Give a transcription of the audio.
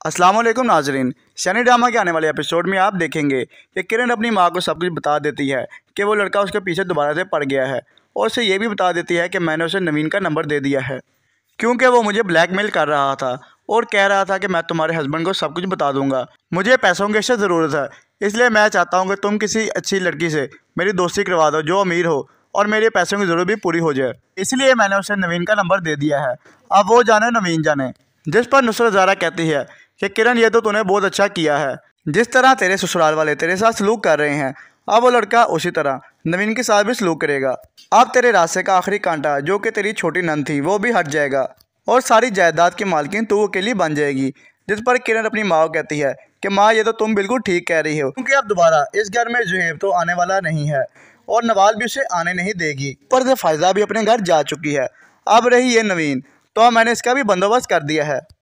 वालेकुम नाजरीन। शनि ड्रामा के आने वाले एपिसोड में आप देखेंगे कि किरण अपनी माँ को सब कुछ बता देती है कि वो लड़का उसके पीछे दोबारा से पड़ गया है और उसे ये भी बता देती है कि मैंने उसे नवीन का नंबर दे दिया है। क्योंकि वो मुझे ब्लैकमेल कर रहा था और कह रहा था कि मैं तुम्हारे हस्बैंड को सब कुछ बता दूँगा। मुझे पैसों की अच्छी ज़रूरत है, इसलिए मैं चाहता हूँ कि तुम किसी अच्छी लड़की से मेरी दोस्ती करवा दो, जो अमीर हो और मेरे पैसों की ज़रूरत भी पूरी हो जाए। इसलिए मैंने उसे नवीन का नंबर दे दिया है। अब वो जाने नवीन जाने, जिस पर नुसरत ज़ारा कहती है कि किरण, ये तो तूने बहुत अच्छा किया है। जिस तरह तेरे ससुराल वाले तेरे साथ सलूक कर रहे हैं, अब वो लड़का उसी तरह नवीन के साथ भी सलूक करेगा। अब तेरे रास्ते का आखिरी कांटा, जो कि तेरी छोटी नंद थी, वो भी हट जाएगा। और सारी जायदाद की मालकिन तू अकेली बन जाएगी, जिस पर किरण अपनी माँ को कहती है कि, माँ, ये तो तुम बिल्कुल ठीक कह रही हो, क्योंकि अब दोबारा इस घर में जुहेब तो आने वाला नहीं है, और नवाज़ भी उसे आने नहीं देगी। पर फ़ायदा भी अपने घर जा चुकी है, अब रही ये नवीन तो मैंने इसका भी बंदोबस्त कर दिया है।